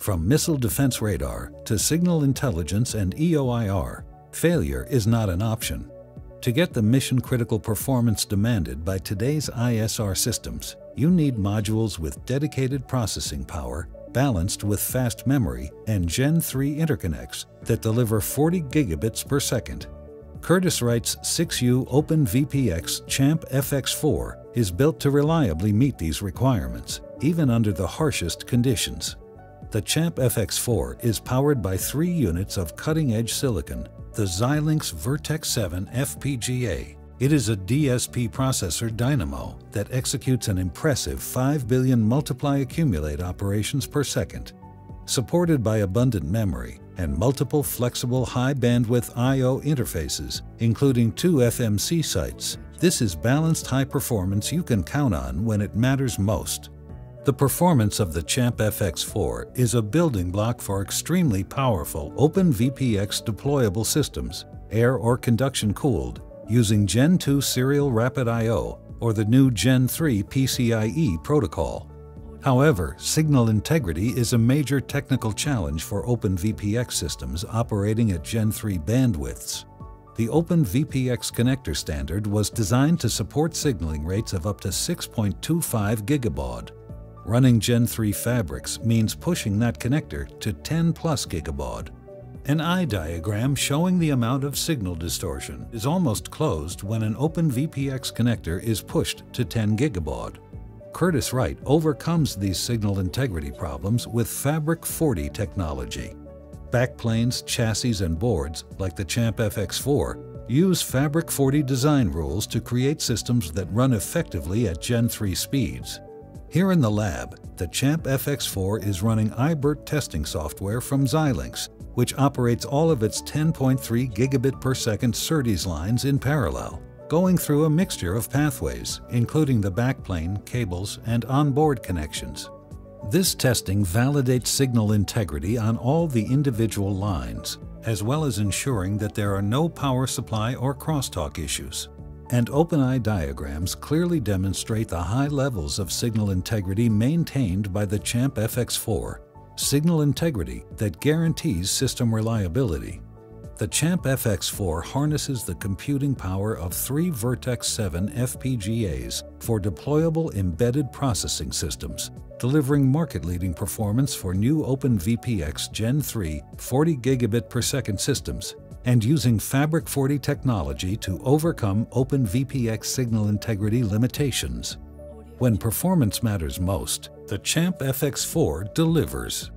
From missile defense radar to signal intelligence and EOIR, failure is not an option. To get the mission-critical performance demanded by today's ISR systems, you need modules with dedicated processing power balanced with fast memory and Gen 3 interconnects that deliver 40 gigabits per second. Curtiss-Wright's 6U OpenVPX Champ FX4 is built to reliably meet these requirements, even under the harshest conditions. The Champ FX4 is powered by three units of cutting-edge silicon, the Xilinx Virtex 7 FPGA. It is a DSP processor dynamo that executes an impressive 5 billion multiply accumulate operations per second. Supported by abundant memory and multiple flexible high-bandwidth I.O. interfaces, including two FMC sites, this is balanced high performance you can count on when it matters most. The performance of the Champ FX4 is a building block for extremely powerful OpenVPX deployable systems, air or conduction cooled, using Gen 2 Serial Rapid I.O. or the new Gen 3 PCIe protocol. However, signal integrity is a major technical challenge for OpenVPX systems operating at Gen 3 bandwidths. The OpenVPX connector standard was designed to support signaling rates of up to 6.25 gigabaud, Running Gen 3 fabrics means pushing that connector to 10 plus gigabaud. An eye diagram showing the amount of signal distortion is almost closed when an open VPX connector is pushed to 10 gigabaud. Curtiss-Wright overcomes these signal integrity problems with Fabric 40 technology. Backplanes, chassis, and boards, like the Champ FX4, use Fabric 40 design rules to create systems that run effectively at Gen 3 speeds. Here in the lab, the Champ FX4 is running iBERT testing software from Xilinx, which operates all of its 10.3 gigabit per second SerDes lines in parallel, going through a mixture of pathways, including the backplane, cables, and onboard connections. This testing validates signal integrity on all the individual lines, as well as ensuring that there are no power supply or crosstalk issues and OpenEye diagrams clearly demonstrate the high levels of signal integrity maintained by the CHAMP FX4, signal integrity that guarantees system reliability. The CHAMP FX4 harnesses the computing power of three Virtex 7 FPGAs for deployable embedded processing systems, delivering market-leading performance for new OpenVPX Gen 3 40 gigabit per second systems and using Fabric 40 technology to overcome OpenVPX signal integrity limitations. When performance matters most, the CHAMP FX4 delivers.